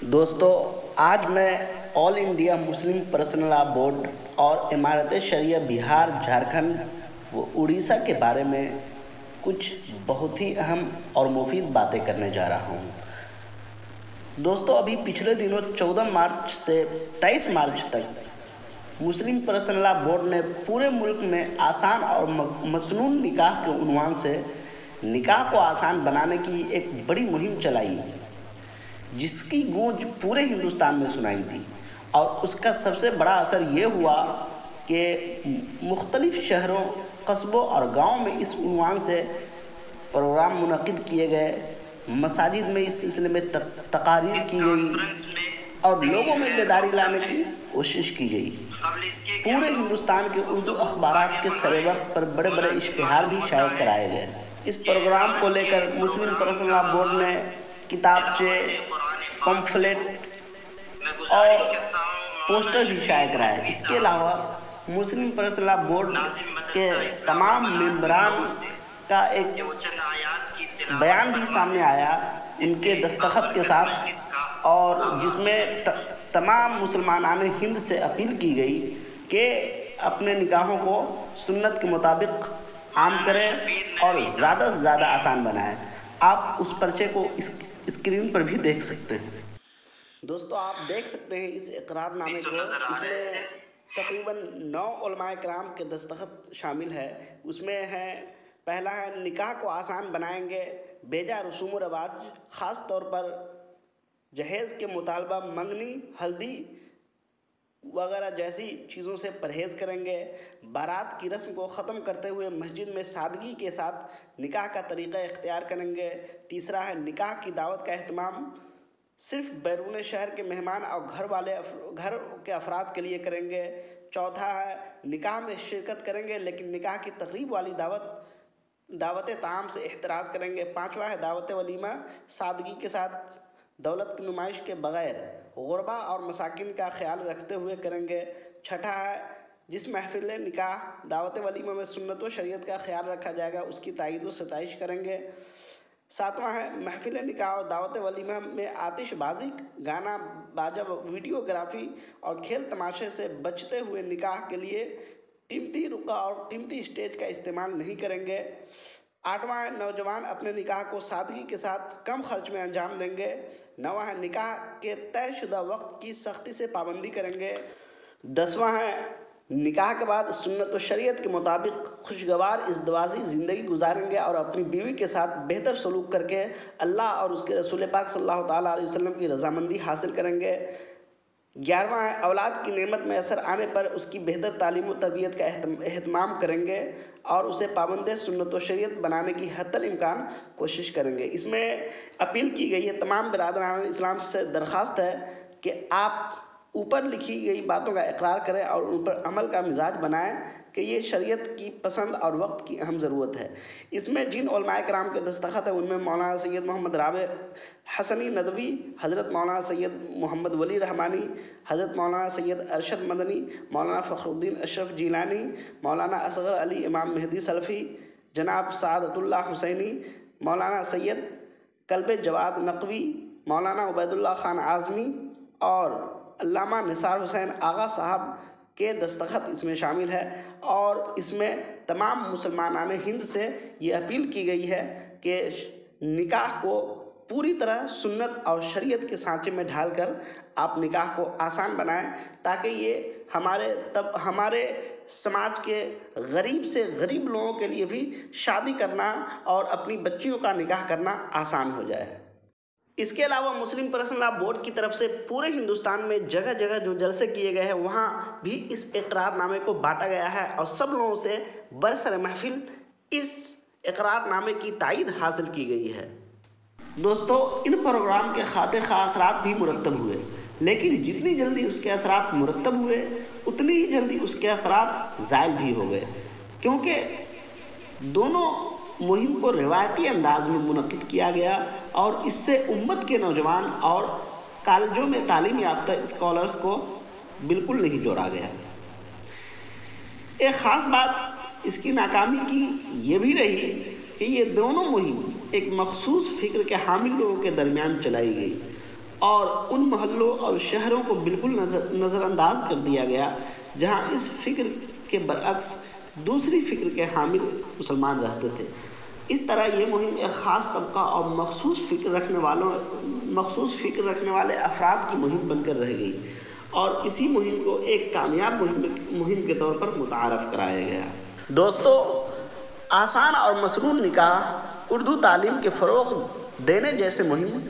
दोस्तों, आज मैं all India Muslim personal law board और इमारत शरिया बिहार झारखंड व उड़ीसा के बारे में कुछ बहुत ही अहम और मुफीद बातें करने जा रहा हूँ। दोस्तों, अभी पिछले दिनों 14 मार्च से 23 मार्च तक मुस्लिम पर्सनल लॉ बोर्ड ने पूरे मुल्क में आसान और मसनून निकाह के उनवान से निकाह को आसान बनाने की एक बड़ी मुहिम चलाई। जिसकी गूंज पूरे हिंदुस्तान में सुनाई थी। और उसका सबसे बड़ा असर ये हुआ कि मुख्तलिफ़ शहरों कस्बों और गाँव में इस उनवान से प्रोग्राम मुनद किए गए। मसाजिद में इस सिलसिले में तकारीर की गई और लोगों में बेदारी लाने की कोशिश की गई। पूरे हिंदुस्तान के उर्दू अखबार के सरेवर पर बड़े बड़े इश्तहार भी शायद कराए गए। इस प्रोग्राम को लेकर मुस्लिम पर्सनल बोर्ड ने किताबचे पम्फलेट और पोस्टर भी शाये कराए इसके अलावा मुस्लिम पर्सनल बोर्ड के तमाम मेम्बरान का एक बयान भी सामने आया इनके दस्तखत के साथ और जिसमें तमाम मुसलमान हिंद से अपील की गई कि अपने निकाहों को सुन्नत के मुताबिक आम करें और ज़्यादा से ज़्यादा आसान बनाएँ। आप उस पर्चे को इस स्क्रीन पर भी देख सकते हैं। दोस्तों आप देख सकते हैं इस इकरारनामे को। इसमें तकरीबन नौ कराम के दस्तखत शामिल है। उसमें है पहला है निकाह को आसान बनाएँगे बेजा रसूम रवाज ख़ास तौर पर जहेज़ के मुतालबा मंगनी हल्दी वगैरह जैसी चीज़ों से परहेज़ करेंगे। बारात की रस्म को ख़त्म करते हुए मस्जिद में सादगी के साथ निकाह का तरीक़ा इख्तियार करेंगे। तीसरा है, निकाह की दावत का अहतमाम सिर्फ़ बैरून शहर के मेहमान और घर वाले घर के अफराद के लिए करेंगे। चौथा है, निकाह में शिरकत करेंगे, लेकिन निकाह की तकरीब वाली दावत दावत ताम से एहतराज़ करेंगे। पाँचवा है, दावत वलीमा सादगी के साथ दौलत की नुमाइश के बग़ैर गुरबा और मसाकिन का ख्याल रखते हुए करेंगे। छठा है, जिस महफिल निकाह, दावत वलीमा में सुन्नत व शरीयत का ख्याल रखा जाएगा, उसकी तइद व सतश करेंगे। सातवां है, महफिल निकाह और दावत वलीमा में आतिशबाजी गाना, बाजा, वीडियोग्राफी और खेल तमाशे से बचते हुए निकाह के लिए कीमती रुका और कीमती स्टेज का इस्तेमाल नहीं करेंगे। आठवां नौजवान अपने निकाह को सादगी के साथ कम खर्च में अंजाम देंगे। नवा है, निकाह के तयशुदा वक्त की सख्ती से पाबंदी करेंगे। दसवां है, निकाह के बाद सुन्नत शरीयत के मुताबिक खुशगवार इजदवाजी ज़िंदगी गुजारेंगे और अपनी बीवी के साथ बेहतर सलूक करके अल्लाह और उसके रसूल पाक सल्लल्लाहु अलैहि वसल्लम की रजामंदी हासिल करेंगे। ग्यारहवा है, औलाद की नेमत में असर आने पर उसकी बेहतर तालीम तरबियत का अहतमाम करेंगे। और उसे पाबंद सुनत शरीत बनाने की हतल इम्कान कोशिश करेंगे। इसमें अपील की गई है, तमाम बरदरान इस्लाम से दरख्वास्त है कि आप ऊपर लिखी गई बातों का इकरार करें और उन पर अमल का मिजाज बनाएँ। कि ये शरीयत की पसंद और वक्त की अहम ज़रूरत है। इसमें जिन कराम के दस्तखत हैं, उनमें मौलाना सैयद मोहम्मद राब हसनी नदवी, हज़रत मौलाना सैयद मोहम्मद वली रहमानी, हज़रत मौलाना सैयद अरशद मदनी, मौलाना फ़खरुद्दीन अशरफ जीलानी, मौलाना असगर अली इमाम मेहदी सलफ़ी, जनाब सादतुल्ला हुसैनी, मौलाना सैयद कल्ब जवाद नकवी, मौलाना उबैदुल्ला ख़ान आज़मी और निसार हुसैन आगा साहब के दस्तखत इसमें शामिल है और इसमें तमाम मुसलमान हिंद से ये अपील की गई है कि निकाह को पूरी तरह सुन्नत और शरीयत के सांचे में ढालकर आप निकाह को आसान बनाएँ ताकि ये हमारे तब, हमारे समाज के गरीब से गरीब लोगों के लिए भी शादी करना और अपनी बच्चियों का निकाह करना आसान हो जाए। इसके अलावा मुस्लिम पर्सनल बोर्ड की तरफ़ से पूरे हिंदुस्तान में जगह जगह जो जलसे किए गए हैं, वहाँ भी इस इकरारनामे को बांटा गया है और सब लोगों से बरसर महफिल इस इकरारनामे की तायद हासिल की गई है। दोस्तों, इन प्रोग्राम के खाते खासरात भी मुरतब हुए, लेकिन जितनी जल्दी उसके असरात मुरतब हुए, उतनी ही जल्दी उसके असरात ज़ायल भी हो गए, क्योंकि दोनों मुहिम को रिवायती अंदाज में मुनद किया गया और इससे उम्मत के नौजवान और कॉलेजों में तालीम याफ्ता स्कॉलर्स को बिल्कुल नहीं जोड़ा गया। एक ख़ास बात इसकी नाकामी की यह भी रही कि ये दोनों मुहिम एक मखसूस फ़िक्र के हामिल लोगों के दरमियान चलाई गई और उन मोहल्लों और शहरों को बिल्कुल नज़र, नज़रअंदाज कर दिया गया, जहाँ इस फ़िक्र के बरक्स दूसरी फ़िक्र के हामिल मुसलमान रहते थे। इस तरह ये मुहिम एक ख़ास तबका और मखसूस फ़िक्र रखने वालों, मखसूस फ़िक्र रखने वाले अफराद की मुहिम बनकर रह गई। और इसी मुहिम को एक कामयाब मुहिम मुहिम के तौर पर मुतारफ कराया गया। दोस्तों, आसान और मसरून निकाह उर्दू तालीम के फ़रोग देने जैसे मुहिम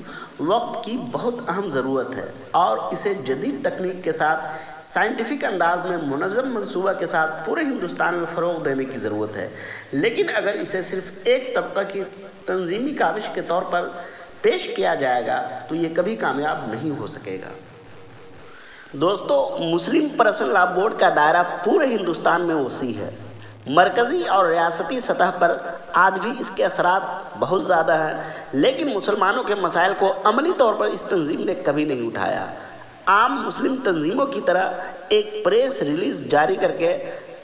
वक्त की बहुत अहम ज़रूरत है और इसे जदीद तकनीक के साथ साइंटिफिक अंदाज में मुनज़म मनसूबा के साथ पूरे हिंदुस्तान में फ़रोग देने की ज़रूरत है। लेकिन अगर इसे सिर्फ़ एक तबका की तंजीमी काविश के तौर पर पेश किया जाएगा तो ये कभी कामयाब नहीं हो सकेगा। दोस्तों, मुस्लिम पर्सनल लॉ बोर्ड का दायरा पूरे हिंदुस्तान में वसी है। मरकजी और रियासती सतह पर आज भी इसके असरात बहुत ज़्यादा हैं, लेकिन मुसलमानों के मसाइल को अमली तौर पर इस तंजीम ने कभी नहीं उठाया। आम मुस्लिम तंजीमों की तरह एक प्रेस रिलीज़ जारी करके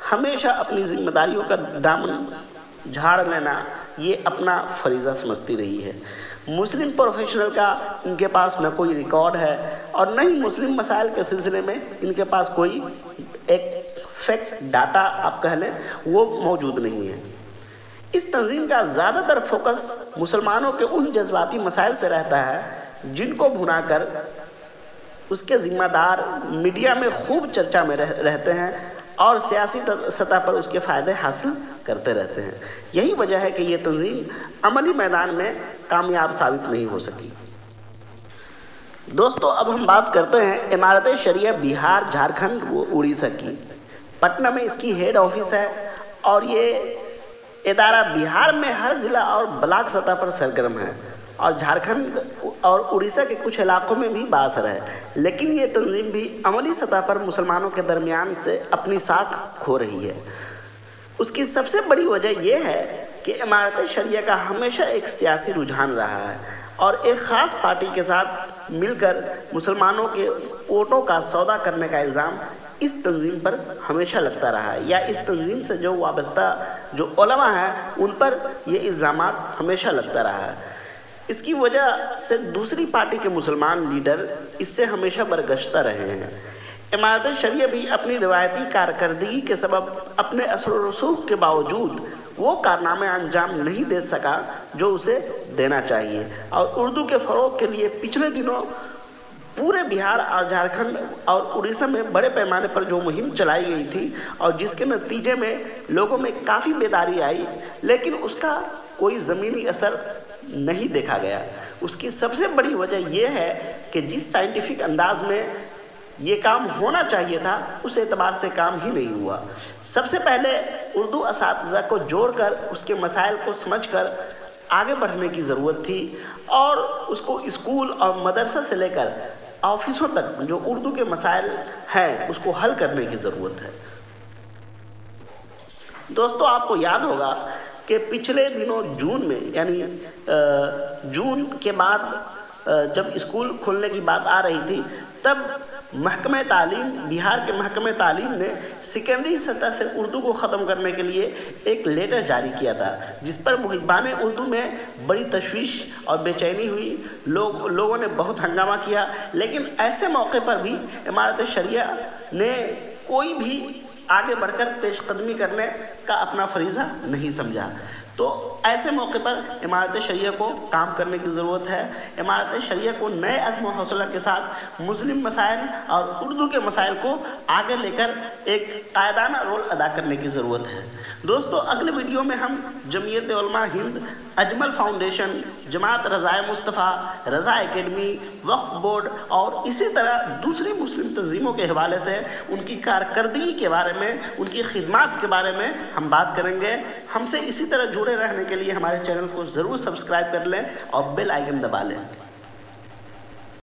हमेशा अपनी जिम्मेदारियों का दामन झाड़ लेना, ये अपना फरीजा समझती रही है। मुस्लिम प्रोफेशनल का इनके पास न कोई रिकॉर्ड है और न ही मुस्लिम मसाइल के सिलसिले में इनके पास कोई एक फैक्ट डाटा आप कह लें, वो मौजूद नहीं है। इस तंजीम का ज़्यादातर फोकस मुसलमानों के उन जज्बाती मसाइल से रहता है जिनको भुनाकर उसके जिम्मेदार मीडिया में खूब चर्चा में रह, रहते हैं और सियासी सतह पर उसके फ़ायदे हासिल करते रहते हैं। यही वजह है कि यह तंजीम अमली मैदान में कामयाब साबित नहीं हो सकी। दोस्तों अब हम बात करते हैं इमारत शरिया बिहार झारखंड उड़ीसा की। पटना में इसकी हेड ऑफ़िस है और ये इदारा बिहार में हर जिला और ब्लॉक सतह पर सरगर्म है। और झारखंड और उड़ीसा के कुछ इलाकों में भी बासर है। लेकिन ये तंजीम भी अमली सतह पर मुसलमानों के दरमियान से अपनी साख खो रही है। उसकी सबसे बड़ी वजह यह है कि इमारत शरिया का हमेशा एक सियासी रुझान रहा है और एक खास पार्टी के साथ मिलकर मुसलमानों के वोटों का सौदा करने का इल्ज़ाम इस तंजीम पर हमेशा लगता रहा है। या इस तंजीम से जो वाबस्ता, जो ओलमा है, उन पर ये इल्ज़ाम हमेशा लगता रहा है। इसकी वजह से दूसरी पार्टी के मुसलमान लीडर इससे हमेशा बरगश्ता रहे हैं। इमारत शरिया भी अपनी रिवायती कारकर्दगी के सबब अपने असर रसूख के बावजूद वो कारनामे अंजाम नहीं दे सका जो उसे देना चाहिए। और उर्दू के फ़रोग के लिए पिछले दिनों पूरे बिहार और झारखंड और उड़ीसा में बड़े पैमाने पर जो मुहिम चलाई गई थी और जिसके नतीजे में लोगों में काफ़ी बेदारी आई, लेकिन उसका कोई ज़मीनी असर नहीं देखा गया। उसकी सबसे बड़ी वजह यह है कि जिस साइंटिफिक अंदाज में ये काम होना चाहिए था, उस एतबार से काम ही नहीं हुआ। सबसे पहले उर्दू इस को जोड़कर, उसके मसाइल को समझकर आगे बढ़ने की ज़रूरत थी और उसको स्कूल और मदरसा से लेकर ऑफिसों तक जो उर्दू के मसाइल हैं, उसको हल करने की ज़रूरत है। दोस्तों, आपको याद होगा कि पिछले दिनों जून में, यानी जून के बाद जब स्कूल खोलने की बात आ रही थी, तब महकमे तालीम, बिहार के महकमे तालीम ने सेकेंडरी सतह से उर्दू को ख़त्म करने के लिए एक लेटर जारी किया था, जिस पर मुहिबान उर्दू में बड़ी तशवीश और बेचैनी हुई। लोग, लोगों ने बहुत हंगामा किया, लेकिन ऐसे मौके पर भी इमारत शरिया ने कोई भी आगे बढ़कर पेशकदमी करने का अपना फरीज़ा नहीं समझा। तो ऐसे मौके पर इमारत शरिया को काम करने की ज़रूरत है। इमारत शरिया को नए अज़म हौसला के साथ मुस्लिम मसाइल और उर्दू के मसाइल को आगे लेकर एक कायदाना रोल अदा करने की ज़रूरत है। दोस्तों, अगले वीडियो में हम Jamiat Hind Ajmal foundation, Jamaat Razae Mustafa, Raza academy, Waqf board और इसी तरह दूसरी मुस्लिम तंजीमों के हवाले से उनकी कारकर्दगी के बारे में, उनकी खिदमत के बारे में हम बात करेंगे। हमसे इसी तरह जुड़े रहने के लिए हमारे चैनल को ज़रूर सब्सक्राइब कर लें और बेल आइकन दबा लें।